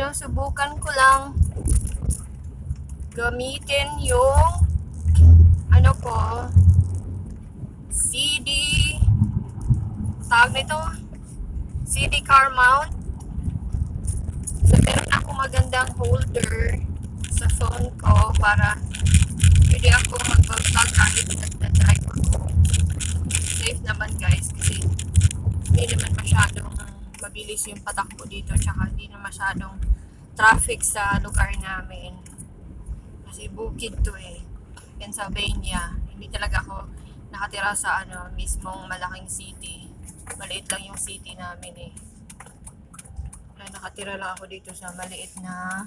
Sinusubukan ko lang gamitin yung ano ko CD tawag nito? CD car mount. So meron ako magandang holder sa phone ko para pwede ako mag-vlog kahit nagda-drive ako safe naman guys kasi hindi naman masyadong mabilis yung patakbo dito tsaka hindi na masyadong traffic sa lugar namin. Kasi bukid to eh Pennsylvania hindi talaga ako nakatira sa ano mismong malaking city. Maliit lang yung city namin eh. Kaya nakatira lang ako dito sa maliit na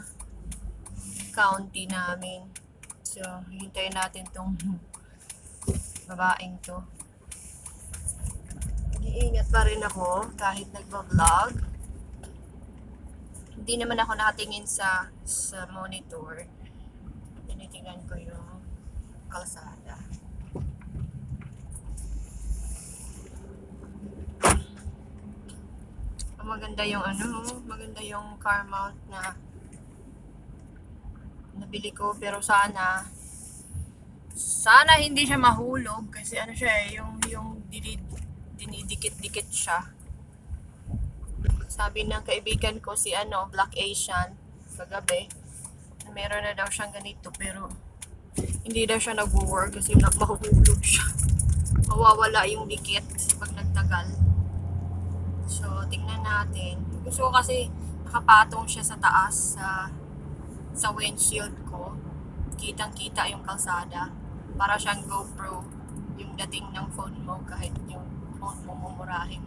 county namin. So hintayin natin tong babaeng to Iingat pa rin ako kahit nagba-vlog. Hindi naman ako nakatingin sa sa monitor. Tinitingnan ko yung kalsada. Maganda yung ano, maganda yung car mount na nabili ko pero sana sana hindi siya mahulog kasi ano siya eh, yung yung dinid, dinidikit-dikit siya. Sabi ng kaibigan ko si ano, Black Asian kagabi, meron na daw siyang ganito pero hindi daw siya nag-work kasi mahuhulog siya. Mawawala yung dikit pag nagtagal. So, tingnan natin. Gusto ko kasi nakapatong siya sa taas sa sa windshield ko. Kitang-kita yung kalsada. Para siyang GoPro yung dating ng phone mo kahit yung phone mo mumurahin.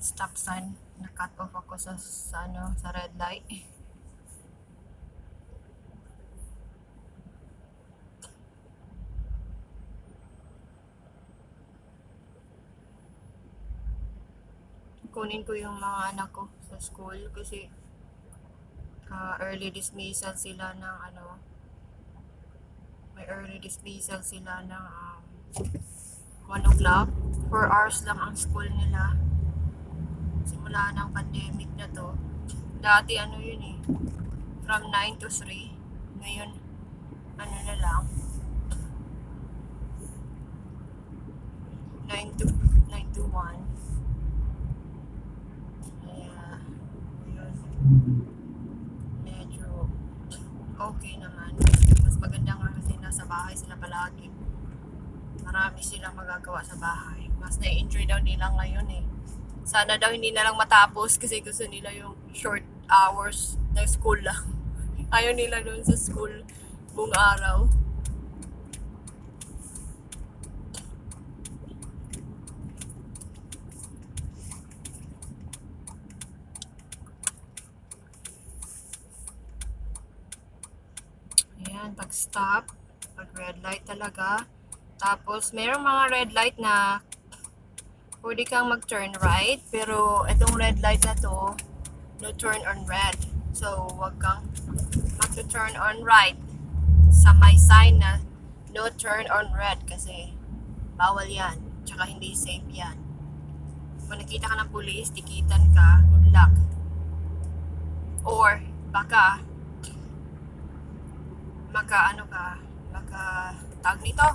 Stop sign. Na-cut off ako sa, sa, ano, sa red light. Kunin ko yung mga anak ko sa school kasi ah, early dismissal sila ng ano may early dismissal sila ng um, 1 o'clock. 4 hours lang ang school nila. Simula ng pandemic na to. Dati ano yun eh from 9 to 3 ngayon ano na lang. 9 to 9 to 1 kaya, yun. Medyo okay naman. Mas maganda nga kasi nasa bahay sila palagi. Marami silang magagawa sa bahay. Mas na-enjoy daw nila ngayon eh. Sana daw hindi na lang matapos kasi gusto nila yung short hours ng school lang. Ayaw nila doon sa school buong araw. Ayan, pag stop, pag red light talaga. Tapos, merong mga red light na pwede kang mag-turn right. Pero, itong red light na to, no turn on red. So, wag kang mag-turn on right sa may sign na no turn on red kasi bawal yan. Tsaka hindi safe yan. Kung nakita ka ng pulis, tikitan ka, good luck. Or, baka, maka ano ka, maka tag nito,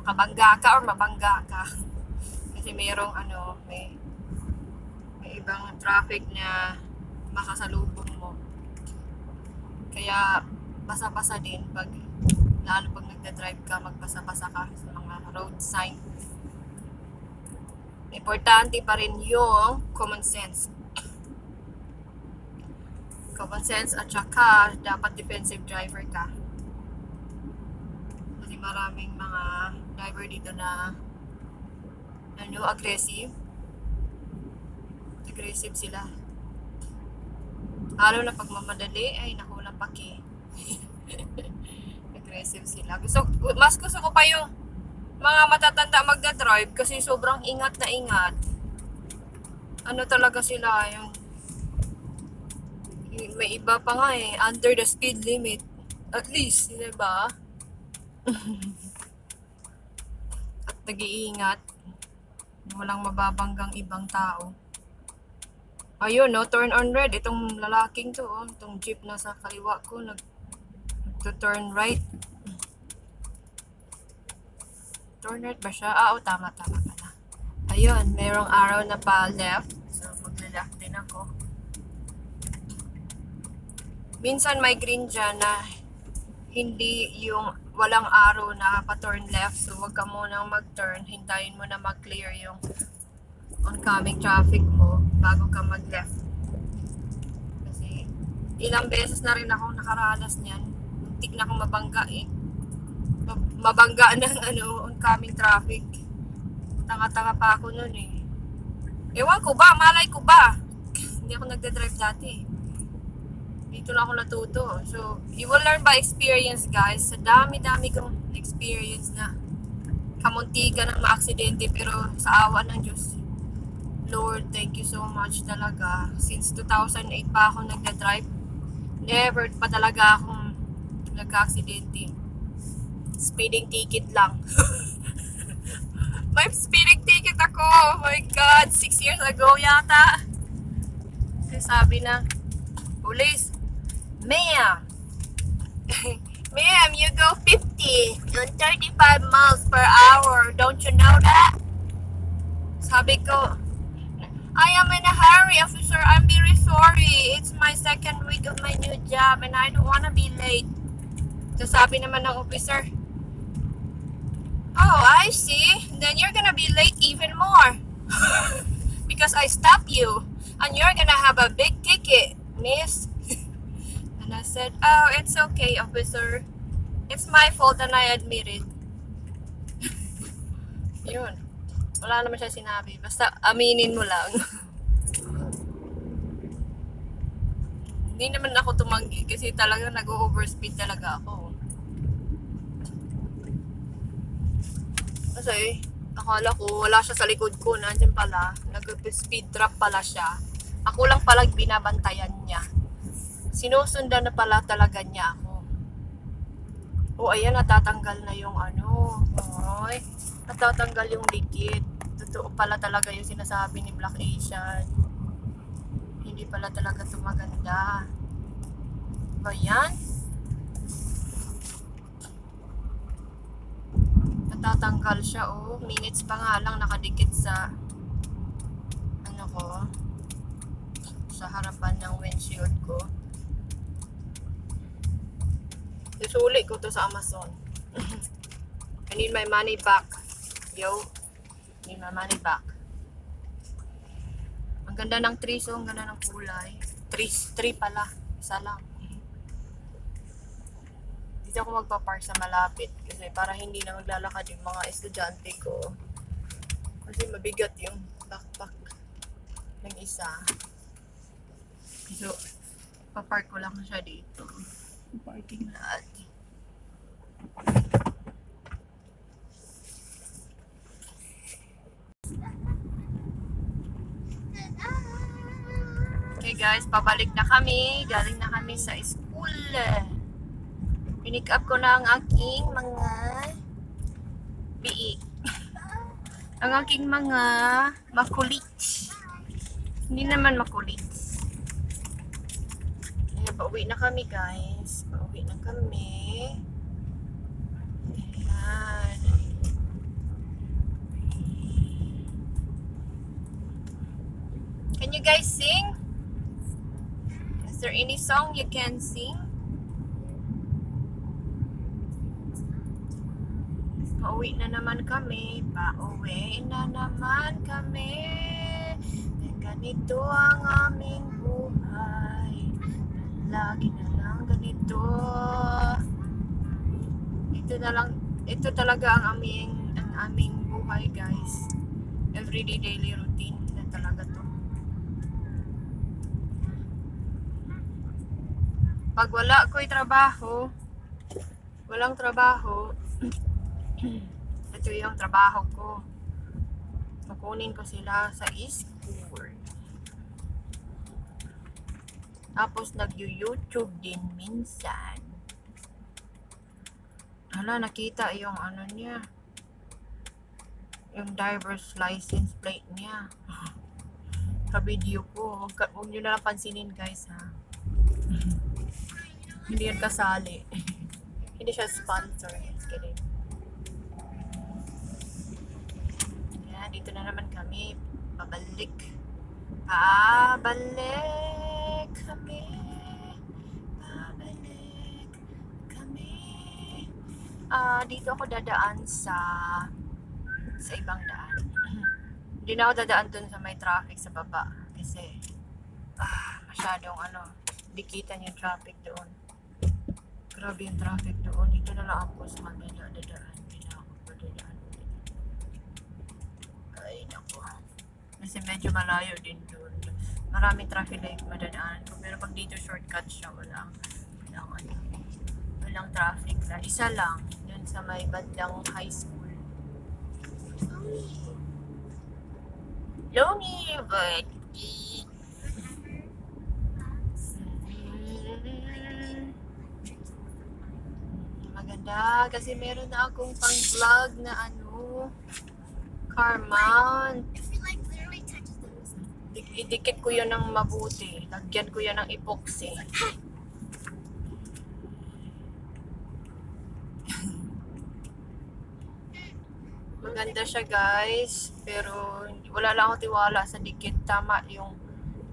makabangga ka or mabangga ka. Kasi mayroong ano, may may ibang traffic na makasalubong mo. Kaya basa-basa din pag lalo pag nagda-drive ka, magbasa-basa ka sa mga road sign. Importante pa rin yung common sense. Common sense at saka dapat defensive driver ka maraming mga driver dito na ano, aggressive. Aggressive sila. Lalo na pag mamadali, ay naku, walang paki. aggressive sila. Gusto, mas gusto ko pa yung mga matatanda mag nagda-drive kasi sobrang ingat na ingat. Ano talaga sila yung may iba pa nga eh, under the speed limit. At least, di ba? At nag-iingat. Walang mababanggang ibang tao. Ayun, no, turn on red. Itong lalaking to, oh, itong jeep na sa kaliwa ko, nag, nagto-turn right. Turn right ba siya? Ah, oh, tama, tama pala. Ayun, merong arrow na pa left. So, magle-left din ako. Minsan may green dyan na hindi yung walang arrow na pa-turn left. So, wag ka munang mag-turn. Hintayin mo na mag-clear yung oncoming traffic mo bago ka mag-left. Kasi ilang beses na rin ako nakaranas niyan. Muntik na akong mabangga eh. Ma- Mabangga ng ano, oncoming traffic. Tanga-tanga pa ako nun eh. Ewan ko ba, malay ko ba. Hindi ako nagde-drive dati eh dito lang ako natuto. So, you will learn by experience, guys. Sa dami-dami kong experience na kamuntikan ng maaksidente pero sa awa ng Diyos. Lord, thank you so much talaga. Since 2008 pa ako nagda-drive, never pa talaga akong nagka-aksidente. Speeding ticket lang. May speeding ticket ako. Oh my God. Six years ago yata. Sabi na, Police, Ma'am, ma'am, you go 50 on 35 miles per hour. Don't you know that? Sabi ko, I am in a hurry, officer. I'm very sorry. It's my second week of my new job and I don't want to be late. So sabi naman ng officer, Oh, I see. Then you're gonna be late even more. because I stopped you. And you're gonna have a big ticket, miss. Said, oh, it's okay, officer. It's my fault and I admit it. Yun. Wala naman siya sinabi. Basta aminin mo lang. Hindi naman ako tumanggi kasi talaga nag-overspeed talaga ako. Kasi akala ko wala siya sa likod ko. Nandiyan pala. Nag-speed trap pala siya. Ako lang pala binabantayan niya sinusundan na pala talaga niya ako. O ayan, natatanggal na yung ano. Ay, natatanggal yung dikit. Totoo pala talaga yung sinasabi ni Black Asian. Hindi pala talaga tumaganda. Ba yan? Natatanggal siya, oh. Minutes pa nga lang nakadikit sa ano ko sa harapan ng windshield ko. Susuli ko to sa Amazon. I need my money back. Yo. Need my money back. Ang ganda ng trees, oh. Ang ganda ng kulay. Trees, tree pala. Isa lang. Dito ako magpa-park sa malapit. Kasi para hindi na maglalakad yung mga estudyante ko. Kasi mabigat yung backpack ng isa. So, papark ko lang siya dito parking lot. Okay guys, pabalik na kami. Galing na kami sa school. Pinick up ko na ang aking mga biik. ang aking mga makulit. Hindi naman makulit. Ayan, pauwi na kami guys. Pauwi na kami. Ayan. Can you guys sing? Is there any song you can sing? Pauwi na naman kami. Pauwi na naman kami. Ganito ang aming buhay. Lagi na ganito. Ito na lang, ito talaga ang aming, ang aming buhay guys. Everyday daily routine na talaga to. Pag wala ko'y trabaho, walang trabaho, Ito yung trabaho ko. Kukunin ko sila sa school. Tapos nag-YouTube din minsan. Hala, nakita yung ano niya. Yung driver's license plate niya. Ka-video ko. Huwag, huwag nyo na lang pansinin guys ha. Hindi yan kasali. Hindi siya sponsor. Kidding. Yan, dito na naman kami. Pabalik. Pabalik Ah, dito ako dadaan sa sa ibang daan. Hindi na ako dadaan dun sa may traffic sa baba kasi ah, masyadong ano, dikitan yung traffic doon. Grabe yung traffic doon. Dito na lang ako sa kanila dadaan. Hindi na ako padadaan. Ay, naku. Kasi medyo malayo din doon. Maraming traffic light madadaan ko. Pero pag dito shortcut siya, walang, walang ano, walang traffic na. Isa lang, sa may bandang high school. Lonely, but Maganda kasi meron na akong pang vlog na ano car mount. If it like literally touches them, it's Dik- Idikit ko yun ng mabuti. Lagyan ko yun ng epoxy. Maganda siya guys. Pero wala lang ako tiwala sa dikit. Tama yung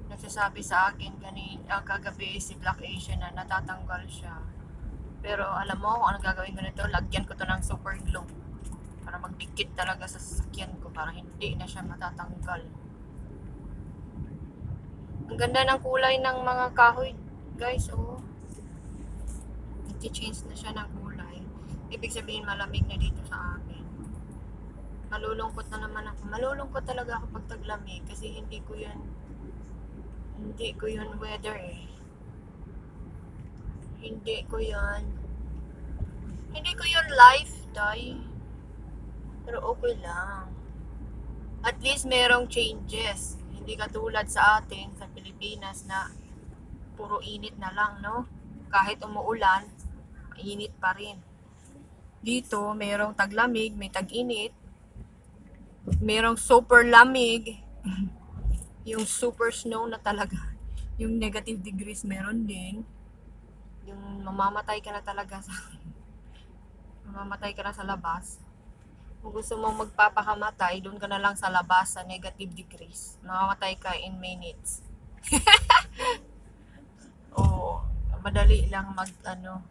nagsasabi sa akin kanin, ah, kagabi si Black Asian na natatanggal siya. Pero alam mo kung ano gagawin ko nito? Lagyan ko to ng super glue. Para magdikit talaga sa sasakyan ko para hindi na siya matatanggal. Ang ganda ng kulay ng mga kahoy, guys, oh. Nag-change na siya ng kulay. Ibig sabihin malamig na dito sa amin. Malulungkot na naman ako. Malulungkot talaga ako pag taglamig kasi hindi ko yun hindi ko yun weather eh. Hindi ko yun hindi ko yun life, day. Pero okay lang. At least merong changes. Hindi katulad sa atin, sa Pilipinas na puro init na lang, no? Kahit umuulan, mainit pa rin. Dito, merong taglamig, may tag-init. Merong super lamig. yung super snow na talaga. Yung negative degrees meron din. Yung mamamatay ka na talaga sa mamamatay ka na sa labas. Kung gusto mong magpapakamatay, doon ka na lang sa labas sa negative degrees. Mamamatay ka in minutes. Oo, madali lang mag ano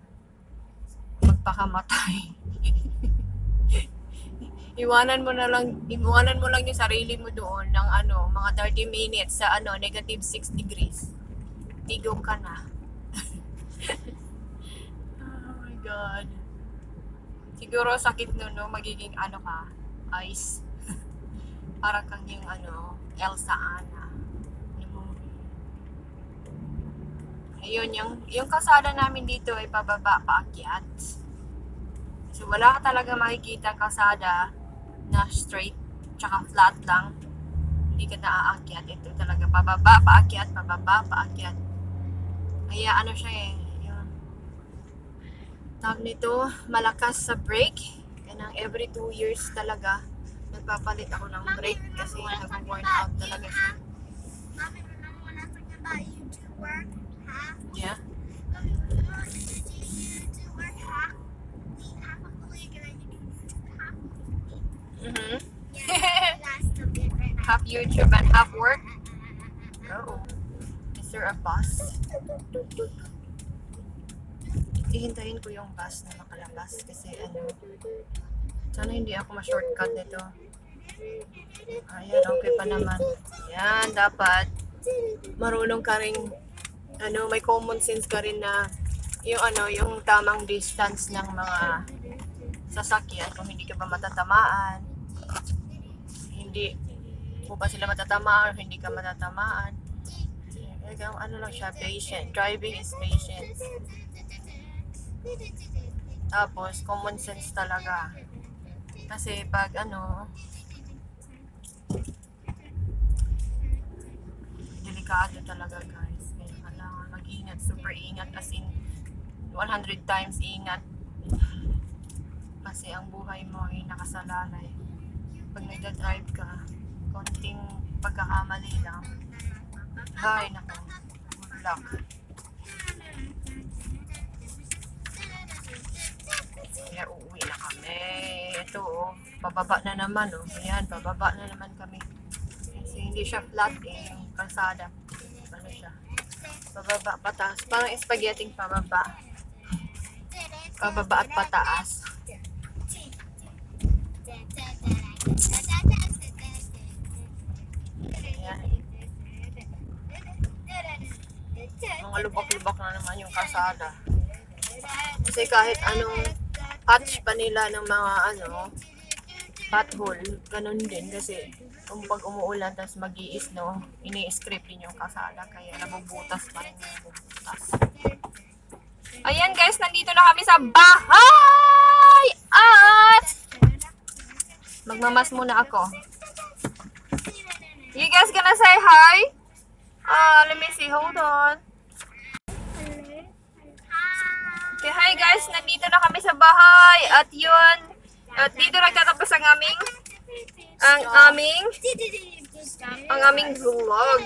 magpakamatay. Iwanan mo na lang iwanan mo lang yung sarili mo doon ng ano, mga 30 minutes sa ano, negative 6 degrees. Tigo ka na. oh my god. Siguro sakit nun, no? Magiging ano ka, ice. Para kang yung ano, Elsa Anna. Ayun, yung, yung kasada namin dito ay pababa, paakyat. So, wala talaga makikita kasada na straight, tsaka flat lang. Hindi ka naaakyat. Ito talaga, pababa, paakyat, pababa, paakyat. Kaya ano siya eh, yun tawag nito, malakas sa brake. Kanang every two years talaga, nagpapalit ako ng brake kasi nag-worn out talaga siya. Mommy, remember when I talked about hack? Yeah. Half YouTube and half work. Oh. Is there a bus? Hihintayin ko yung bus na makalabas kasi ano, sana hindi ako ma-shortcut nito. Ayan, okay pa naman. Yan, dapat marunong ka rin, ano, may common sense ka rin na yung ano, yung tamang distance ng mga sasakyan kung hindi ka ba matatamaan. Hindi mo ba sila matatamaan o hindi ka matatamaan. Talagang ano lang siya, patient. Driving is patience. Tapos, common sense talaga. Kasi pag ano, delikado talaga guys. Kaya kailangan mag-ingat, super ingat. As in, 100 times ingat. Kasi ang buhay mo ay nakasalalay. Pag nagda-drive ka, konting pagkakamali lang. Hay, nako. Good luck. Kaya uuwi na kami. Ito oh, pababa na naman oh. Ayan, pababa na naman kami. Kasi hindi siya flat eh, yung kalsada. Ano siya? Pababa, pataas. Parang spaghetti pababa. Pababa at pataas. Ayan. Mga lubak-lubak na naman yung kalsada. Kasi kahit anong patch pa nila ng mga ano, pothole, ganun din kasi kung pag umuulan tapos mag no, ini-script din yung kasala kaya nabubutas pa rin nabubutas. Ayan guys, nandito na kami sa bahay! At magmamas muna ako. Guys gonna say hi? Ah, let me see. Hold on. Okay, hi guys. Nandito na kami sa bahay. At yun, at dito nagtatapos ang aming, ang aming, ang aming vlog.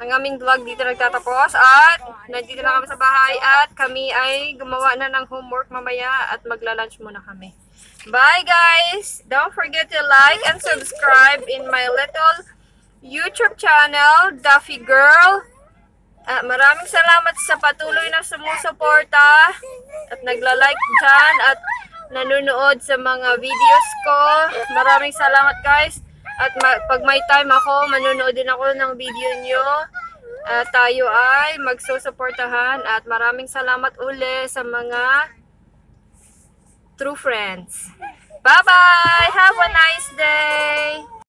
Ang aming vlog dito nagtatapos. At nandito na kami sa bahay. At kami ay gumawa na ng homework mamaya. At magla-lunch muna kami. Bye guys! Don't forget to like and subscribe in my little YouTube channel, Duffy Girl. Ah, maraming salamat sa patuloy na sumusuporta at nagla-like dyan at nanonood sa mga videos ko. Maraming salamat guys. At ma- pag may time ako, manonood din ako ng video nyo. At tayo ay magsusuportahan at maraming salamat uli sa mga true friends. Bye-bye! Have a nice day!